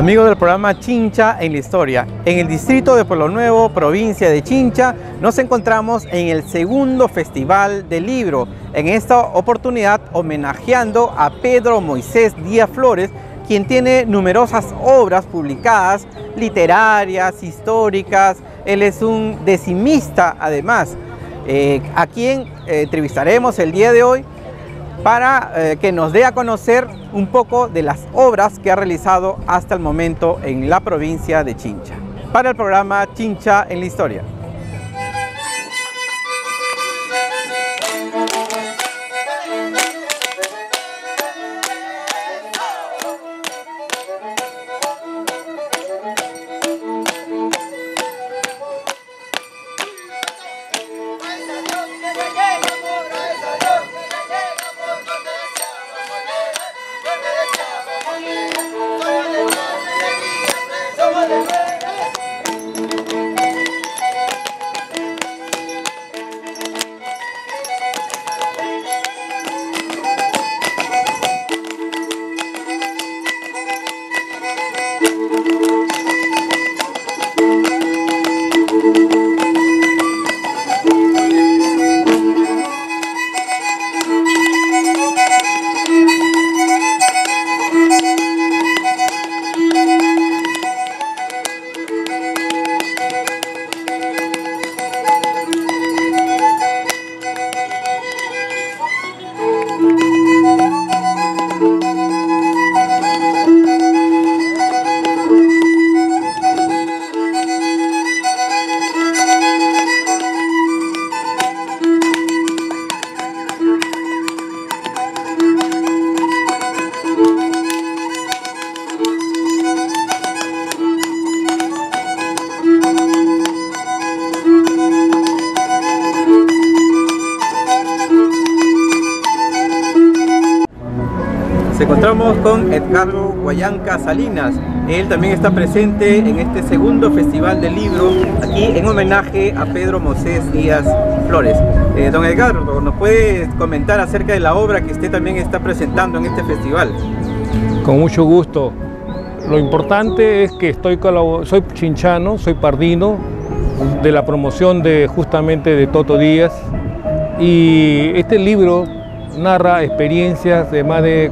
Amigos del programa Chincha en la Historia, en el distrito de Pueblo Nuevo, provincia de Chincha, nos encontramos en el segundo Festival del Libro, en esta oportunidad homenajeando a Pedro Moisés Díaz Flores, quien tiene numerosas obras publicadas, literarias, históricas, él es un decimista además, eh, a quien eh, entrevistaremos el día de hoy para eh, que nos dé a conocer un poco de las obras que ha realizado hasta el momento en la provincia de Chincha. Para el programa Chincha en la Historia. Con Edgardo Guayanca Salinas. Él también está presente en este segundo Festival del Libro, aquí en homenaje a Pedro Mosés Díaz Flores. Eh, don Edgardo, ¿nos puede comentar acerca de la obra que usted también está presentando en este festival? Con mucho gusto. Lo importante es que estoy soy chinchano, soy pardino, de la promoción de justamente de Toto Díaz. Y este libro narra experiencias de más de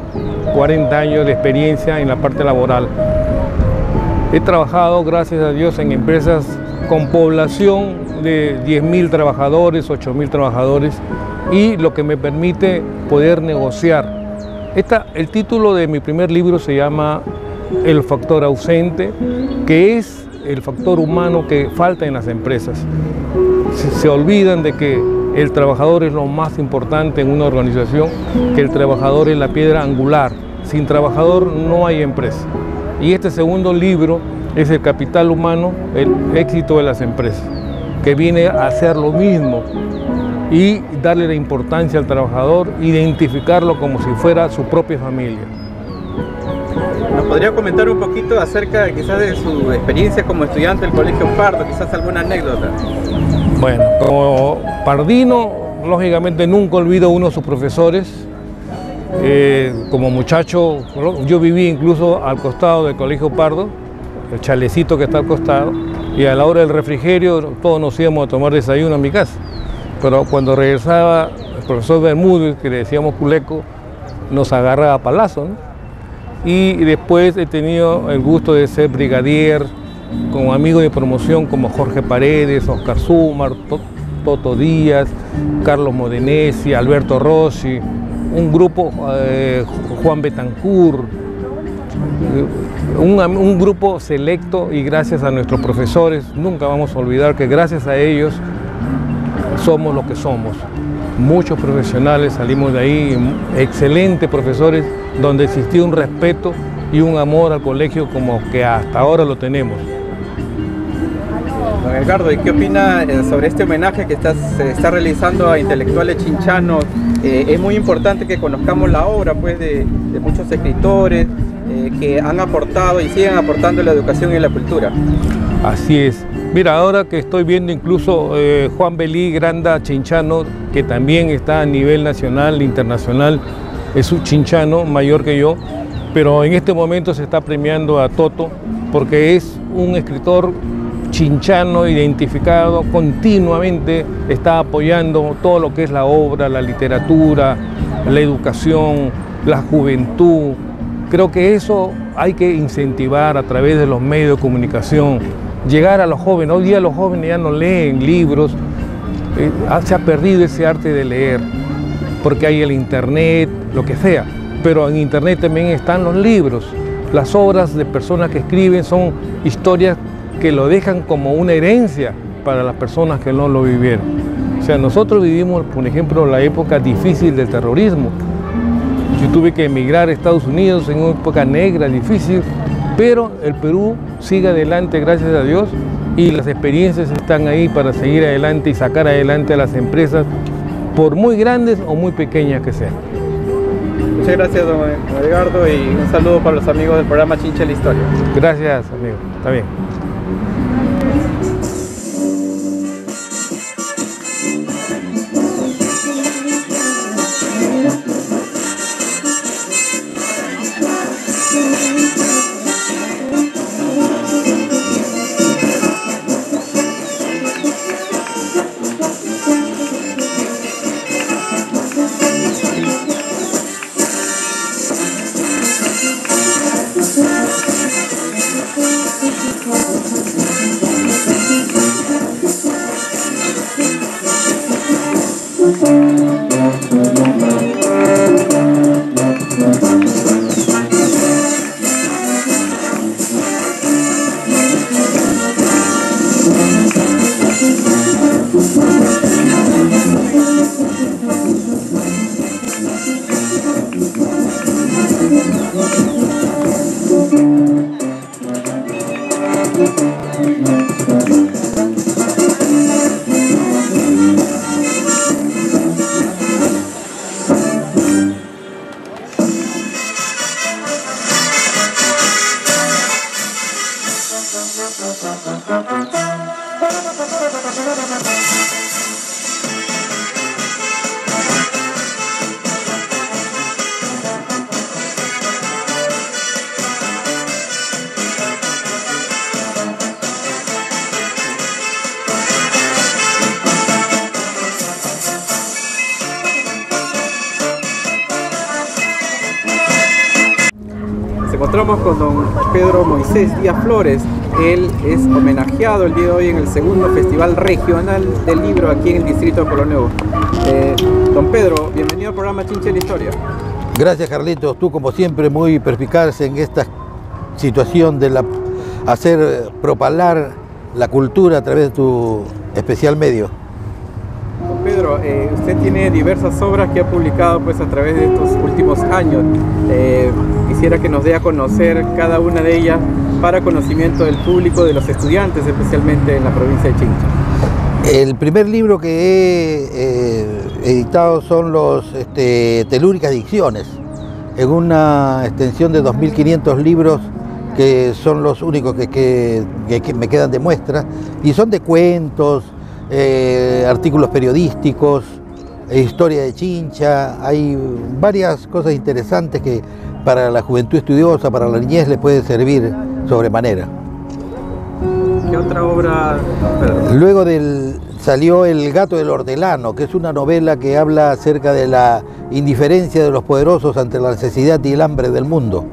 40 años de experiencia en la parte laboral. He trabajado, gracias a Dios, en empresas con población de 10.000 trabajadores, 8.000 trabajadores y lo que me permite poder negociar. El título de mi primer libro se llama El factor ausente, que es el factor humano que falta en las empresas. Se, olvidan de que el trabajador es lo más importante en una organización, que el trabajador es la piedra angular. Sin trabajador no hay empresa. Y este segundo libro es el capital humano, el éxito de las empresas, que viene a hacer lo mismo y darle la importancia al trabajador, identificarlo como si fuera su propia familia. ¿Nos podría comentar un poquito acerca quizás de su experiencia como estudiante del Colegio Pardo, quizás alguna anécdota? Bueno, como pardino, lógicamente nunca olvido uno de sus profesores. Eh, como muchacho, yo viví incluso al costado del Colegio Pardo, el chalecito que está al costado, y a la hora del refrigerio todos nos íbamos a tomar desayuno a mi casa. Pero cuando regresaba el profesor Bermúdez, que le decíamos culeco, nos agarraba a palazo. Y después he tenido el gusto de ser brigadier, con amigos de promoción como Jorge Paredes, Oscar Zumar, Toto Díaz, Carlos Modenesi, Alberto Rossi, un grupo, eh, Juan Betancourt, un, un, grupo selecto y gracias a nuestros profesores, nunca vamos a olvidar que gracias a ellos somos lo que somos. Muchos profesionales salimos de ahí, excelentes profesores, donde existía un respeto y un amor al colegio como que hasta ahora lo tenemos. Don Edgardo, ¿y qué opina eh, sobre este homenaje que está, se está realizando a intelectuales chinchanos? Eh, es muy importante que conozcamos la obra pues, de, de muchos escritores eh, que han aportado y siguen aportando la educación y la cultura. Así es. Mira, ahora que estoy viendo incluso eh, Juan Belí Granda Chinchano, que también está a nivel nacional, internacional, es un chinchano mayor que yo, pero en este momento se está premiando a Toto porque es un escritor chinchano identificado, continuamente está apoyando todo lo que es la obra, la literatura, la educación, la juventud. Creo que eso hay que incentivar a través de los medios de comunicación, llegar a los jóvenes. Hoy día los jóvenes ya no leen libros, eh, se ha perdido ese arte de leer, porque hay el internet, lo que sea, pero en internet también están los libros. Las obras de personas que escriben son historias que lo dejan como una herencia para las personas que no lo vivieron. O sea, nosotros vivimos, por ejemplo, la época difícil del terrorismo. Yo tuve que emigrar a Estados Unidos en una época negra, difícil, pero el Perú sigue adelante, gracias a Dios, y las experiencias están ahí para seguir adelante y sacar adelante a las empresas, por muy grandes o muy pequeñas que sean. Muchas gracias, don Edgardo, y un saludo para los amigos del programa Chincha la Historia. Gracias, amigo. Está bien. Mm-hmm. Encontramos con don Pedro Moisés Díaz Flores. Él es homenajeado el día de hoy en el segundo Festival Regional del Libro aquí en el distrito de Polo Nuevo. Eh, don Pedro, bienvenido al programa Chinche la Historia. Gracias Carlitos, tú como siempre muy perspicaz en esta situación de la, hacer propalar la cultura a través de tu especial medio. Don Pedro, eh, usted tiene diversas obras que ha publicado pues, a través de estos últimos años. Eh, quisiera que nos dé a conocer cada una de ellas para conocimiento del público, de los estudiantes, especialmente en la provincia de Chincha. El primer libro que he eh, editado son los este, Telúricas Dicciones, en una extensión de 2.500 libros que son los únicos que, me quedan de muestra, y son de cuentos, eh, artículos periodísticos, historia de Chincha, hay varias cosas interesantes que para la juventud estudiosa, para la niñez, le puede servir sobremanera. ¿Qué otra obra? Luego del, salió El gato del hortelano, que es una novela que habla acerca de la indiferencia de los poderosos ante la necesidad y el hambre del mundo.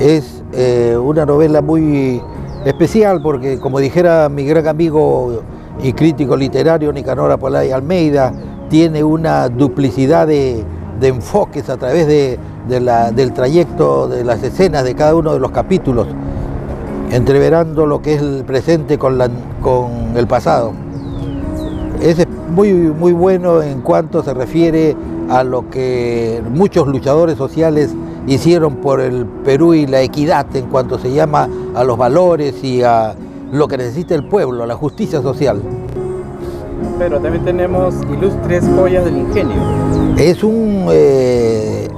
Es eh, una novela muy especial porque, como dijera mi gran amigo y crítico literario Nicanor Apolay Almeida, tiene una duplicidad de, enfoques a través de, del trayecto de las escenas de cada uno de los capítulos, entreverando lo que es el presente con, con el pasado. Es muy, muy bueno en cuanto se refiere a lo que muchos luchadores sociales hicieron por el Perú y la equidad en cuanto se llama a los valores y a lo que necesita el pueblo, la justicia social. Pero también tenemos ilustres joyas del ingenio. Es un eh,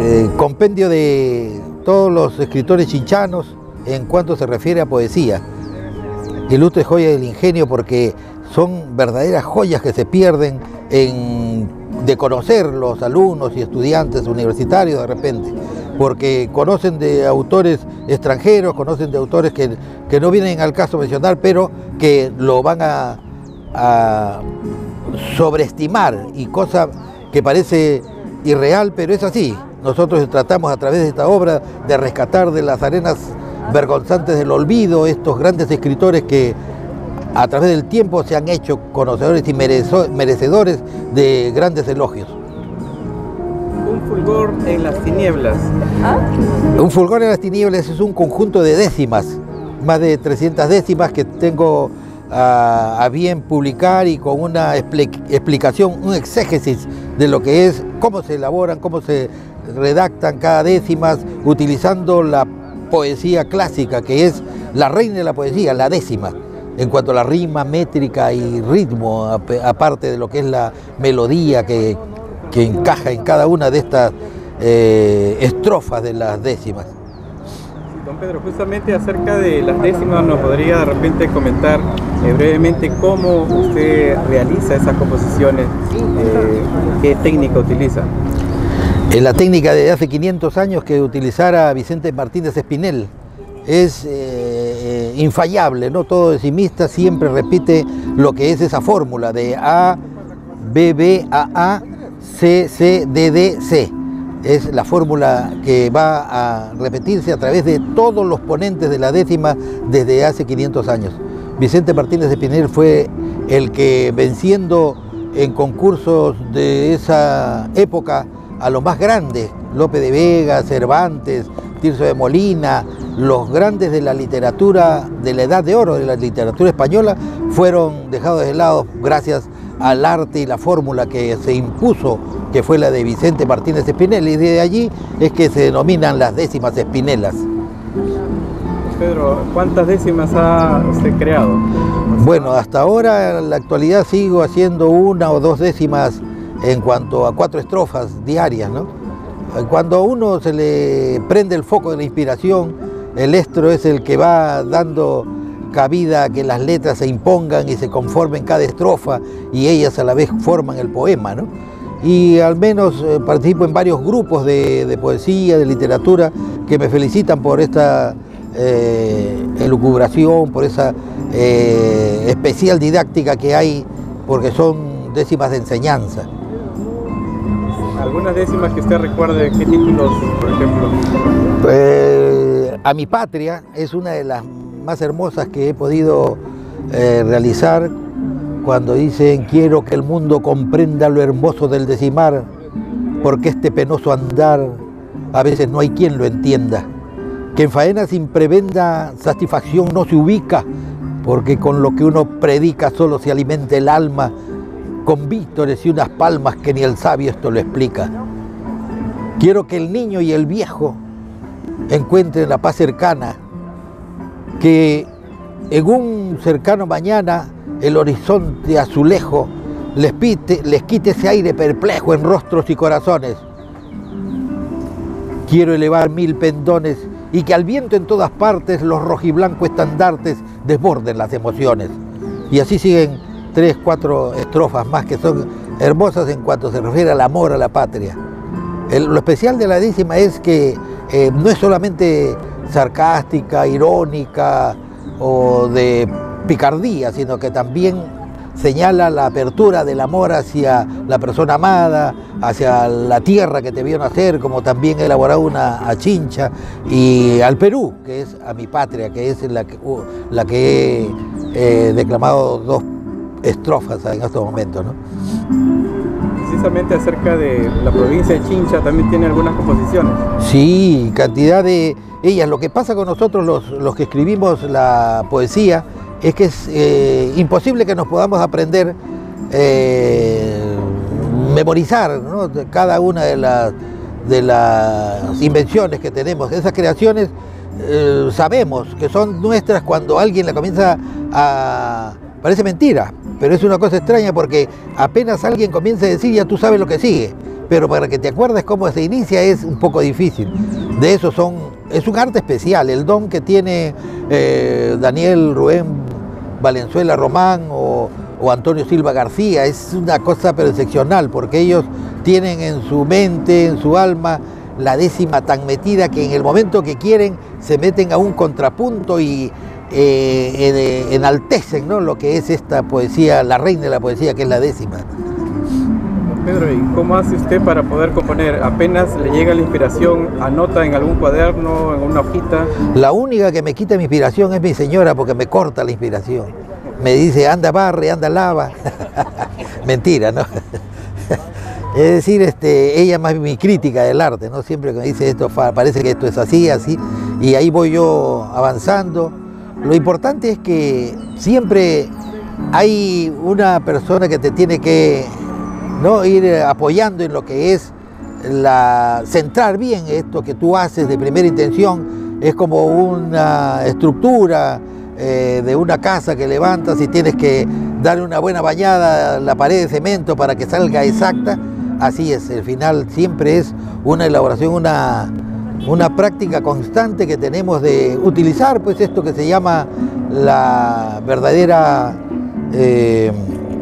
eh, compendio de todos los escritores chinchanos en cuanto se refiere a poesía. Ilustres joyas del ingenio porque son verdaderas joyas que se pierden en, de conocer los alumnos y estudiantes universitarios de repente, porque conocen de autores extranjeros, conocen de autores que, que no vienen al caso mencionar, pero que lo van a, a sobreestimar y cosa que parece irreal, pero es así. Nosotros tratamos a través de esta obra de rescatar de las arenas vergonzantes del olvido estos grandes escritores que a través del tiempo se han hecho conocedores y merecedores de grandes elogios. Un fulgor en las tinieblas. ¿Ah? Un fulgor en las tinieblas es un conjunto de décimas, más de 300 décimas que tengo a, bien publicar y con una explicación, un exégesis de lo que es, cómo se elaboran, cómo se redactan cada décimas, utilizando la poesía clásica, que es la reina de la poesía, la décima, en cuanto a la rima, métrica y ritmo, aparte de lo que es la melodía que, encaja en cada una de estas eh, estrofas de las décimas. Don Pedro, justamente acerca de las décimas, ¿nos podría de repente comentar eh, brevemente cómo usted realiza esas composiciones? Eh, ¿Qué técnica utiliza? La técnica de hace 500 años que utilizara Vicente Martínez Espinel. Es eh, infallable, ¿no? Todo decimista siempre repite lo que es esa fórmula de A, B, B, A, A, C, C, D, D, C es la fórmula que va a repetirse a través de todos los ponentes de la décima desde hace 500 años. Vicente Martínez de Pinel fue el que venciendo en concursos de esa época a los más grandes, Lope de Vega, Cervantes, Tirso de Molina, los grandes de la literatura, de la edad de oro de la literatura española, fueron dejados de lado gracias al arte y la fórmula que se impuso, que fue la de Vicente Martínez Espinel, y de allí es que se denominan las décimas espinelas. Pedro, ¿cuántas décimas ha usted creado? Bueno, hasta ahora en la actualidad sigo haciendo una o dos décimas en cuanto a cuatro estrofas diarias, ¿no? Cuando a uno se le prende el foco de la inspiración, el estro es el que va dando cabida a que las letras se impongan y se conformen cada estrofa y ellas a la vez forman el poema, ¿no? Y al menos eh, participo en varios grupos de, poesía, de literatura, que me felicitan por esta eh, elucubración, por esa eh, especial didáctica que hay, porque son décimas de enseñanza. ¿Algunas décimas que usted recuerde? ¿Qué títulos, por ejemplo? a mi patria es una de las más hermosas que he podido eh, realizar cuando dicen quiero que el mundo comprenda lo hermoso del decimar, porque este penoso andar a veces no hay quien lo entienda. Que en faena sin prebenda satisfacción no se ubica, porque con lo que uno predica solo se alimenta el alma, con vítores y unas palmas que ni el sabio esto lo explica. Quiero que el niño y el viejo encuentren la paz cercana, que en un cercano mañana el horizonte azulejo les, les quite ese aire perplejo en rostros y corazones. Quiero elevar mil pendones y que al viento en todas partes los rojiblancos estandartes desborden las emociones. Y así siguen tres, cuatro estrofas más que son hermosas en cuanto se refiere al amor a la patria. lo especial de la décima es que eh, no es solamente sarcástica, irónica o de picardía, sino que también señala la apertura del amor hacia la persona amada, hacia la tierra que te vio nacer, como también elaborado una a Chincha, y al Perú, que es a mi patria, que es la que, uh, la que he eh, declamado dos estrofas en estos momentos. Precisamente acerca de la provincia de Chincha también tiene algunas composiciones. Sí, cantidad de ellas. Lo que pasa con nosotros los, que escribimos la poesía es que es eh, imposible que nos podamos aprender, eh, memorizar cada una de las, de las invenciones que tenemos. Esas creaciones eh, sabemos que son nuestras cuando alguien la comienza a... Parece mentira, pero es una cosa extraña porque apenas alguien comienza a decir ya tú sabes lo que sigue, pero para que te acuerdes cómo se inicia es un poco difícil. De eso son es un arte especial, el don que tiene eh, Daniel Rubén Valenzuela Román o, Antonio Silva García, es una cosa pero excepcional, porque ellos tienen en su mente, en su alma, la décima tan metida que en el momento que quieren se meten a un contrapunto y eh, enaltecen ¿no? lo que es esta poesía, la reina de la poesía, que es la décima. Pedro, ¿y cómo hace usted para poder componer? ¿Apenas le llega la inspiración, anota en algún cuaderno, en una hojita? La única que me quita mi inspiración es mi señora porque me corta la inspiración. Me dice, anda barre, anda lava. Mentira, ¿no? Es decir, este, ella más mi crítica del arte, ¿no? Siempre que me dice esto, parece que esto es así, así, y ahí voy yo avanzando. Lo importante es que siempre hay una persona que te tiene que ¿no? ir apoyando en lo que es la centrar bien esto que tú haces de primera intención. Es como una estructura eh, de una casa que levantas y tienes que darle una buena bañada a la pared de cemento para que salga exacta así es, el final siempre es una elaboración, una, una práctica constante que tenemos de utilizar pues esto que se llama la verdadera eh,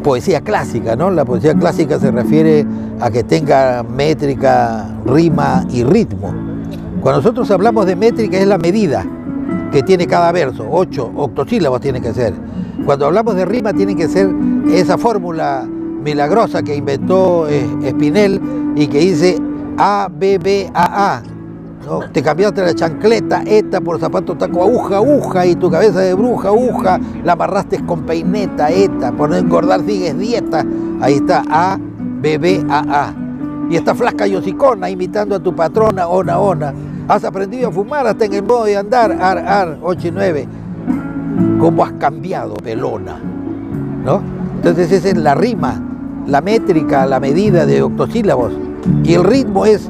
poesía clásica, ¿no? La poesía clásica se refiere a que tenga métrica, rima y ritmo. Cuando nosotros hablamos de métrica es la medida que tiene cada verso, ocho octosílabos tiene que ser. Cuando hablamos de rima tiene que ser esa fórmula milagrosa que inventó eh, Espinel y que dice A, B, B, A, A. Te cambiaste la chancleta, esta por zapato taco, aguja, aguja, y tu cabeza de bruja, aguja, la amarraste con peineta, esta, por no engordar sigues dieta. Ahí está, A, B, B, A, A. Y esta flasca yosicona imitando a tu patrona, ona, ona. Has aprendido a fumar hasta en el modo de andar, ar, ar, 8 y 9. ¿Cómo has cambiado, pelona? ¿No? Entonces esa es la rima la métrica, la medida de octosílabos. Y el ritmo es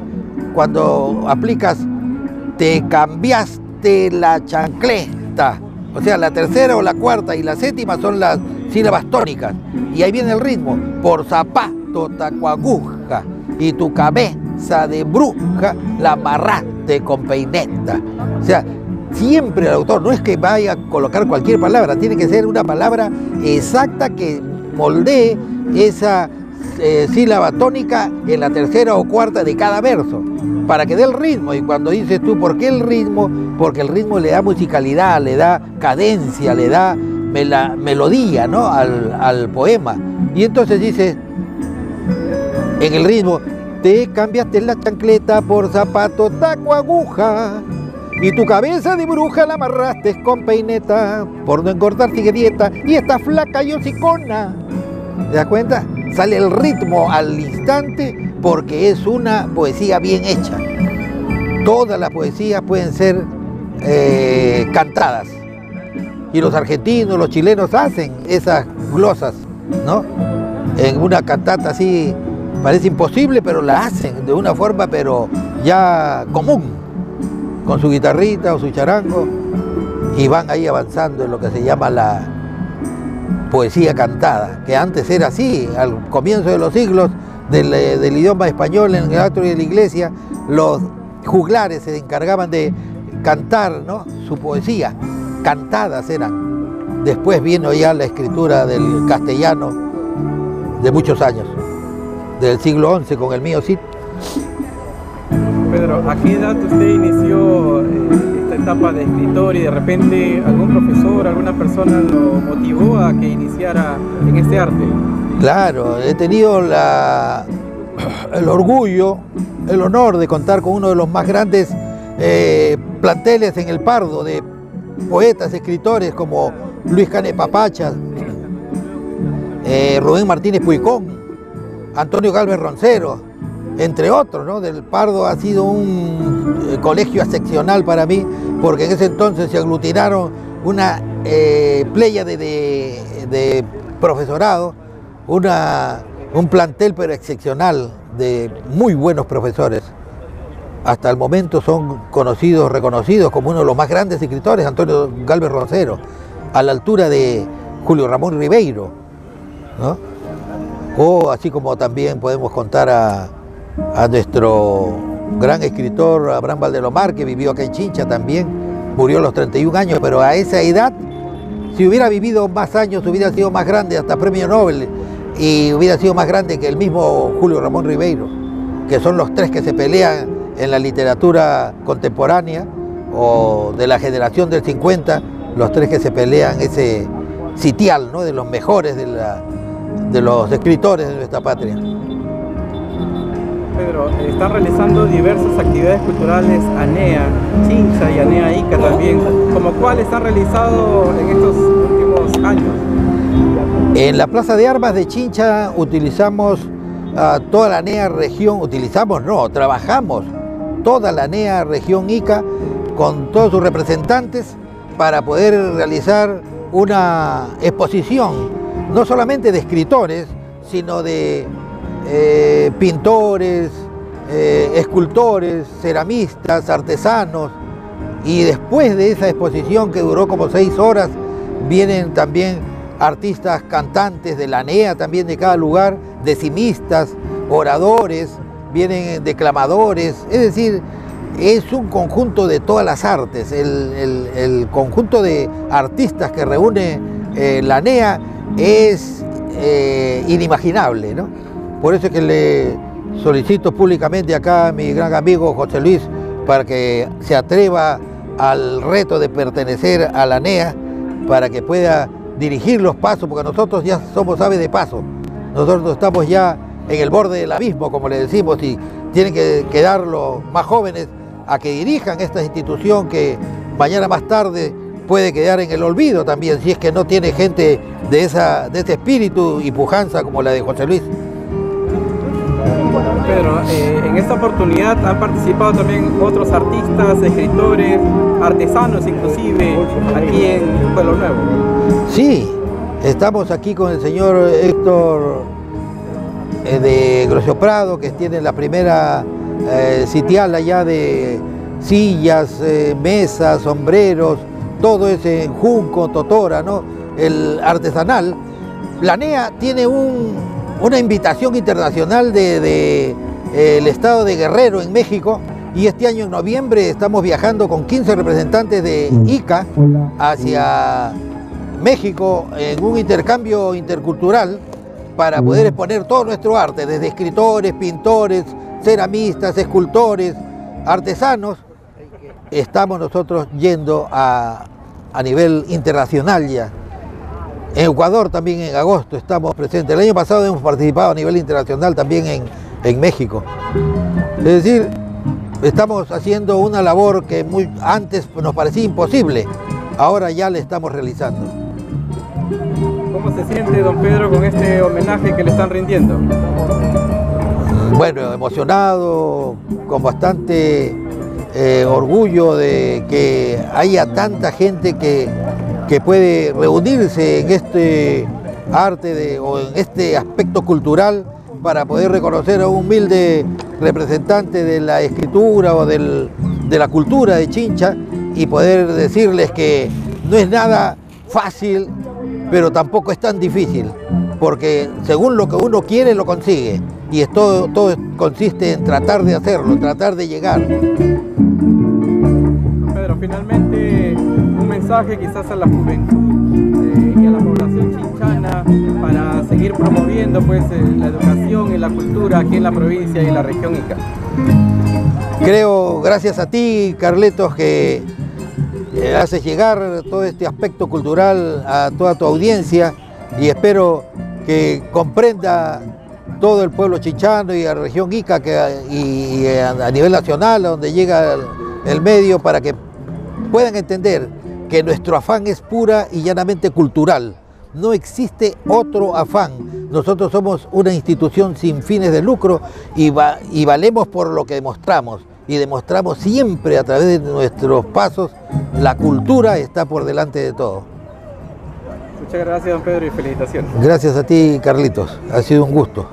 cuando aplicas te cambiaste la chancleta. O sea, la tercera o la cuarta y la séptima son las sílabas tónicas. Y ahí viene el ritmo. Por zapato, tacuaguja. Y tu cabeza de bruja la amarraste con peineta. O sea, siempre el autor no es que vaya a colocar cualquier palabra, tiene que ser una palabra exacta que moldee esa eh, sílaba tónica en la tercera o cuarta de cada verso, para que dé el ritmo. Y cuando dices tú, ¿por qué el ritmo? Porque el ritmo le da musicalidad, le da cadencia, le da melodía ¿no? al, al poema. Y entonces dices, en el ritmo, te cambiaste la chancleta por zapato, taco, aguja. Y tu cabeza de bruja la amarraste con peineta, por no engordar sigue dieta, y esta flaca y hocicona ¿Te das cuenta? Sale el ritmo al instante porque es una poesía bien hecha. Todas las poesías pueden ser eh, cantadas. Y los argentinos, los chilenos hacen esas glosas, ¿no? En una cantata así parece imposible, pero la hacen de una forma pero ya común, con su guitarrita o su charango, y van ahí avanzando en lo que se llama la, poesía cantada, que antes era así, al comienzo de los siglos del, eh, idioma español en el acto de la iglesia, los juglares se encargaban de cantar ¿no? su poesía, cantadas eran. Después vino ya la escritura del castellano de muchos años, del siglo XI con el mío Cid. Pedro, ¿a qué edad usted inició eh, etapa de escritor y de repente algún profesor, alguna persona lo motivó a que iniciara en este arte? Claro, he tenido la, el orgullo, el honor de contar con uno de los más grandes eh, planteles en el Pardo de poetas, escritores como Luis Cane Papacha, eh, Rubén Martínez Puicón, Antonio Galvez Roncero, entre otros, ¿no? Del Pardo ha sido un eh, colegio excepcional para mí, porque en ese entonces se aglutinaron una eh, playa de, profesorado, una, un plantel pero excepcional de muy buenos profesores. Hasta el momento son conocidos, reconocidos como uno de los más grandes escritores, Antonio Galvez Roncero, a la altura de Julio Ramón Ribeiro, O así como también podemos contar a, a nuestro gran escritor Abraham Valdelomar, que vivió acá en Chincha también, murió a los 31 años, pero a esa edad, si hubiera vivido más años, hubiera sido más grande, hasta premio Nobel, y hubiera sido más grande que el mismo Julio Ramón Ribeiro, que son los tres que se pelean en la literatura contemporánea o de la generación del 50, los tres que se pelean ese sitial, ¿no? de los mejores de, los escritores de nuestra patria. Pedro, están realizando diversas actividades culturales ANEA, Chincha y ANEA Ica también. ¿Como cuáles han realizado en estos últimos años? En la Plaza de Armas de Chincha utilizamos uh, toda la ANEA región, utilizamos no, trabajamos toda la ANEA región Ica con todos sus representantes para poder realizar una exposición, no solamente de escritores, sino de eh, pintores, eh, escultores, ceramistas, artesanos, y después de esa exposición que duró como seis horas, vienen también artistas cantantes de la NEA, también de cada lugar, decimistas, oradores, vienen declamadores, es decir, es un conjunto de todas las artes, el, conjunto de artistas que reúne eh, la NEA es inimaginable, ¿no? Por eso es que le solicito públicamente acá a mi gran amigo José Luis para que se atreva al reto de pertenecer a la NEA para que pueda dirigir los pasos, porque nosotros ya somos aves de paso. Nosotros estamos ya en el borde del abismo, como le decimos, y tienen que quedar los más jóvenes a que dirijan esta institución que mañana más tarde puede quedar en el olvido también, si es que no tiene gente de, esa, de ese espíritu y pujanza como la de José Luis. Pedro, eh, en esta oportunidad han participado también otros artistas, escritores, artesanos inclusive, aquí en Pueblo Nuevo. Sí, estamos aquí con el señor Héctor eh, de Grosio Prado, que tiene la primera eh, sitial allá de sillas, mesas, sombreros, todo ese Junco, Totora, ¿no? El artesanal. La NEA tiene un, una invitación internacional del de, el estado de Guerrero en México y este año en noviembre estamos viajando con 15 representantes de ICA hacia México en un intercambio intercultural para poder exponer todo nuestro arte, desde escritores, pintores, ceramistas, escultores, artesanos. Estamos nosotros yendo a, a nivel internacional ya. En Ecuador también en agosto estamos presentes. El año pasado hemos participado a nivel internacional también en, en México. Es decir, estamos haciendo una labor que muy, antes nos parecía imposible, ahora ya la estamos realizando. ¿Cómo se siente don Pedro con este homenaje que le están rindiendo? Bueno, emocionado, con bastante eh, orgullo de que haya tanta gente que que puede reunirse en este arte o en este aspecto cultural para poder reconocer a un humilde representante de la escritura o de la cultura de Chincha y poder decirles que no es nada fácil, pero tampoco es tan difícil, porque según lo que uno quiere lo consigue y todo, todo consiste en tratar de hacerlo, tratar de llegar. Pedro, finalmente quizás a la juventud eh, y a la población chinchana para seguir promoviendo pues eh, la educación y la cultura aquí en la provincia y en la región Ica? Creo, gracias a ti, Carletos, que eh, haces llegar todo este aspecto cultural a toda tu audiencia y espero que comprenda todo el pueblo chinchano y la región Ica que, y, a, nivel nacional, a donde llega el medio, para que puedan entender que nuestro afán es pura y llanamente cultural. No existe otro afán. Nosotros somos una institución sin fines de lucro y, y valemos por lo que demostramos. Y demostramos siempre a través de nuestros pasos, la cultura está por delante de todo. Muchas gracias, don Pedro, y felicitaciones. Gracias a ti, Carlitos. Ha sido un gusto.